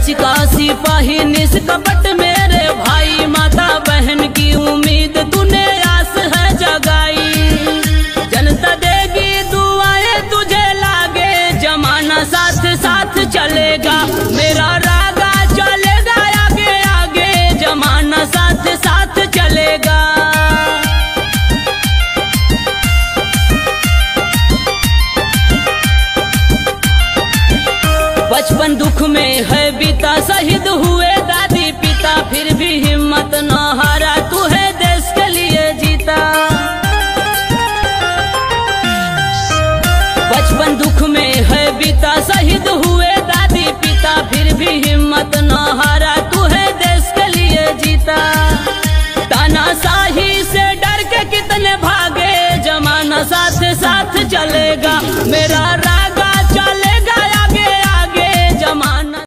सच का सिपाही निष्कपट मेरे भाई, माता बहन की उम्मीद तूने आस है जगाई। जनता देगी दुआएँ तुझे लागे, जमाना साथ साथ चलेगा, मेरा रागा चलेगा आगे आगे, जमाना साथ साथ चलेगा। बचपन दुख में है बीता शहीद हुए दादी पिता, फिर भी हिम्मत न हारा, तू है देश के लिए जीता। बचपन दुख में है बीता, शहीद हुए दादी पिता, फिर भी हिम्मत न हारा, तू है देश के लिए जीता। तानाशाही से डर के कितने भागे, जमाना साथ साथ चलेगा, मेरा